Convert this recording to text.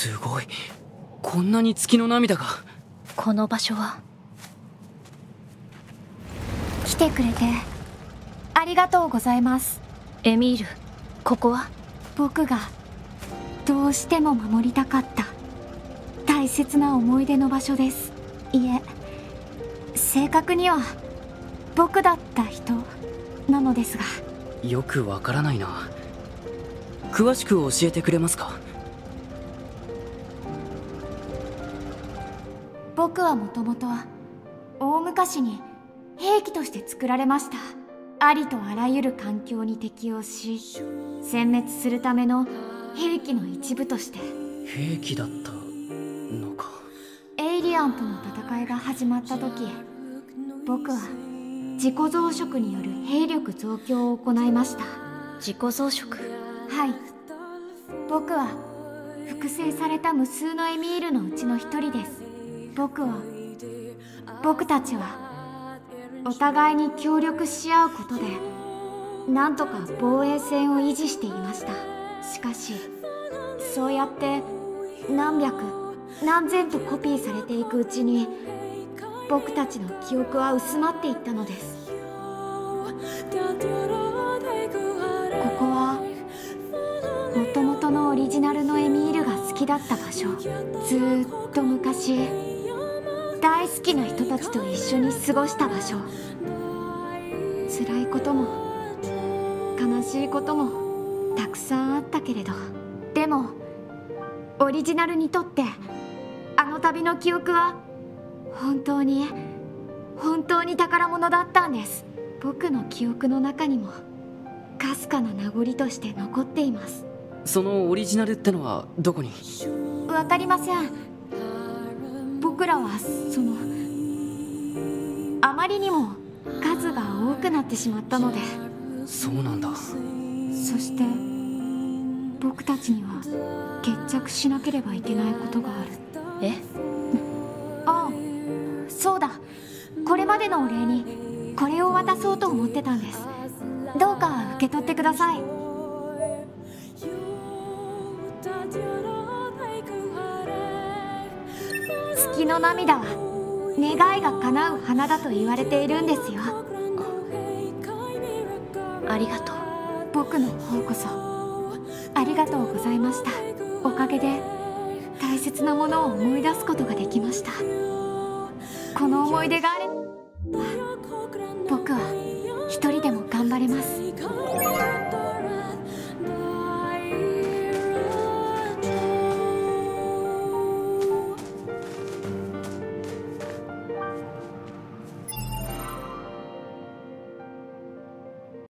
すごい。こんなに月の涙が。この場所は？来てくれて。ありがとうございます。エミールここは？僕がどうしても守りたかった。大切な思い出の場所です。いえ。正確には僕だった人。なのですが。よくわからないな。詳しく教えてくれますか？僕はもともと大昔に兵器として作られました。ありとあらゆる環境に適応し殲滅するための兵器の一部として。兵器だったのか。エイリアンとの戦いが始まった時僕は自己増殖による兵力増強を行いました。自己増殖？はい。僕は複製された無数のエミールのうちの一人です僕は僕たちはお互いに協力し合うことでなんとか防衛線を維持していました。しかしそうやって何百何千とコピーされていくうちに僕たちの記憶は薄まっていったのです。ここはもともとのオリジナルのエミールが好きだった場所。ずっと昔。大好きな人たちと一緒に過ごした場所。辛いことも悲しいこともたくさんあったけれど。でもオリジナルにとってあの旅の記憶は本当に本当に宝物だったんです。僕の記憶の中にもかすかな名残として残っています。そのオリジナルってのはどこに？わかりません僕らはそのあまりにも数が多くなってしまったので。そうなんだ。そして僕たちには決着しなければいけないことがある。え？ああそうだ。これまでのお礼にこれを渡そうと思ってたんです。どうか受け取ってください月の涙は願いが叶う花だと言われているんですよ。ありがとう。僕の方こそ。ありがとうございました。おかげで大切なものを思い出すことができました。この思い出があれば僕は一人でも頑張れます。